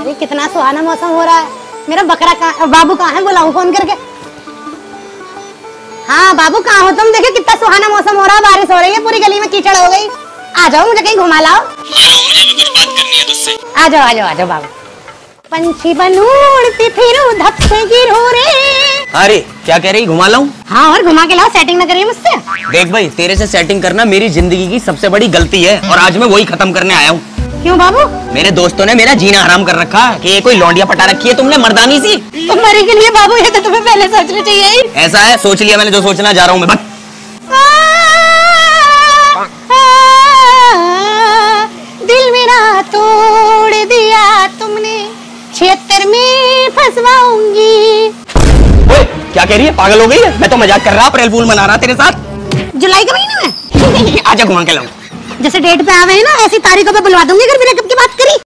अरे कितना सुहाना मौसम हो रहा है। मेरा बकरा कहाँ बाबू कहाँ है? बुलाऊं फ़ोन करके। हाँ बाबू कहाँ हो तुम? देखो कितना सुहाना मौसम हो रहा है। बारिश हो रही है पूरी गली में कीचड़ हो गई। आ जाओ मुझे कहीं घुमा लाओ। आ जाओ आ जाओ आ जाओ बाबू। पंछी बनूड़ती फिर धप से गिरो रे अरे क्या कह रही? घुमा लाऊं? हाँ और घुमा के लाओ सेटिंग ना करिए मुझसे। देख भाई तेरे से सेटिंग करना मेरी ज़िंदगी की सबसे बड़ी गलती है और आज मैं वही खत्म करने आया हूँ। क्यों बाबू? मेरे दोस्तों ने मेरा जीना हराम कर रखा कि ये कोई लौंडिया पटा रखी है तुमने मर्दानी सी। तुम्हारे के लिए बाबू ये तो तुम्हें पहले सोचना चाहिए। ऐसा है सोच लिया मैंने जो सोचना जा रहा हूँ मैं बस। दिल मेरा तोड़ दिया तुमने छिहत्तर में फंसवाऊँगी। क्या कह रही है? पागल हो गई है? मैं तो मज़ाक कर रहा अप्रैल फूल मना रहा तेरे साथ। जुलाई का महीना में आजा घुमा के लाऊं। जैसे डेट पे आवे है ना, ऐसी तारीखों पे बुलवा दूँगी अगर ब्रेकअप की बात करी।